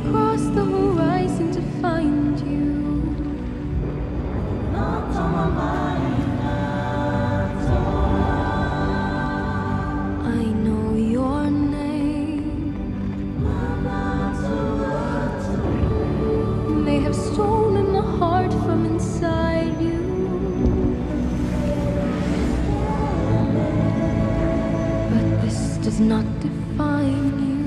across the horizon to find you. Not on my mind, not on. I know your name. They have stolen the heart from inside you. But this does not define you.